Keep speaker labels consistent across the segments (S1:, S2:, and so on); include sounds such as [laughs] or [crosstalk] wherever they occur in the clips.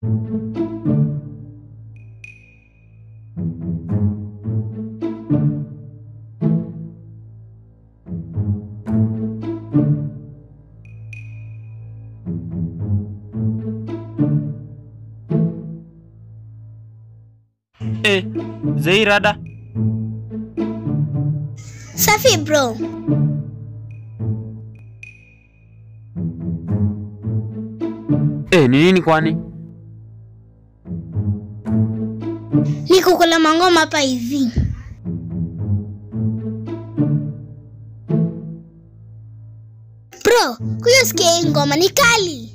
S1: Eh, Zeirada.
S2: Safi bro.
S1: Eh, ni nini kwani?
S2: Niko kula mangoma hapa hivi. Bro, kuyo sikia hii ngoma ni kali.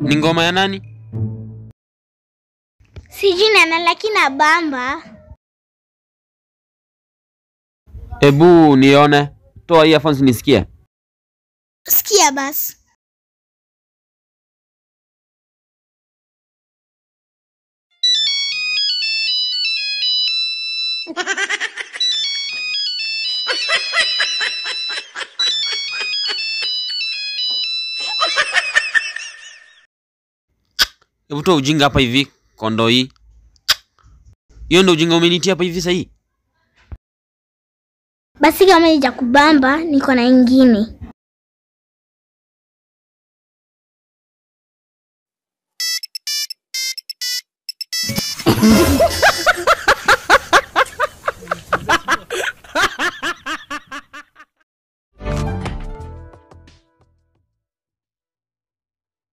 S1: Ni ngoma ya nani?
S2: Sijui nana lakini abamba. bamba.
S1: Ebu nione. Toa earphones nisikie.
S2: Sikia basi.
S1: Hebu toa ujinga hapa hivi, kondo hii. Hiyo ndio ujinga umenitia hapa hivi sahii?
S2: Basi kama ija kubamba, niko na ingine. [laughs]